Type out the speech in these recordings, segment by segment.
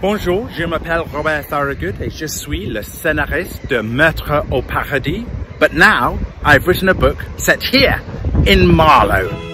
Bonjour, je m'appelle Robert Thorogood et je suis le scénariste de Meurtre au Paradis. But now I've written a book set here in Marlow.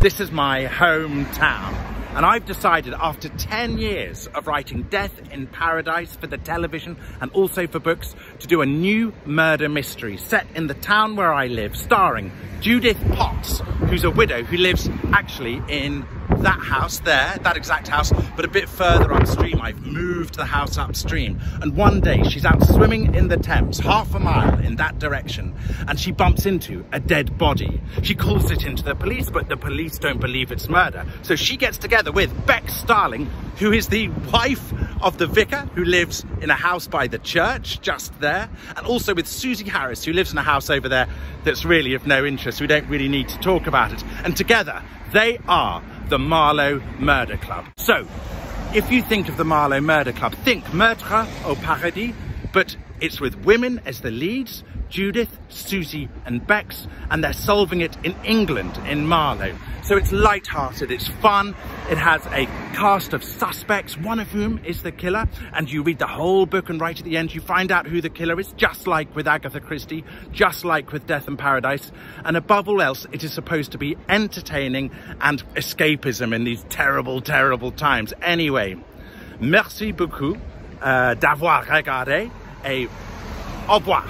This is my hometown. And I've decided after 10 years of writing Death in Paradise for the television and also for books to do a new murder mystery set in the town where I live, starring Judith Potts, who's a widow who lives actually in that house there, that exact house, but a bit further upstream. I've moved the house upstream. And one day she's out swimming in the Thames, half a mile in that direction, and she bumps into a dead body. She calls it into the police, but the police don't believe it's murder. So she gets together with Becks Starling, who is the wife of the vicar who lives in a house by the church just there, and also with Susie Harris, who lives in a house over there that's really of no interest. We don't really need to talk about it. And together, they are the Marlow Murder Club. So, if you think of the Marlow Murder Club, think Meurtre au Paradis, but it's with women as the leads, Judith, Susie and Becks, and they're solving it in England, in Marlow. So it's light-hearted, it's fun, it has a cast of suspects, one of whom is the killer, and you read the whole book and right at the end you find out who the killer is, just like with Agatha Christie, just like with Death in Paradise, and above all else, it is supposed to be entertaining and escapism in these terrible, terrible times. Anyway, merci beaucoup uh, d'avoir regardé, et au revoir.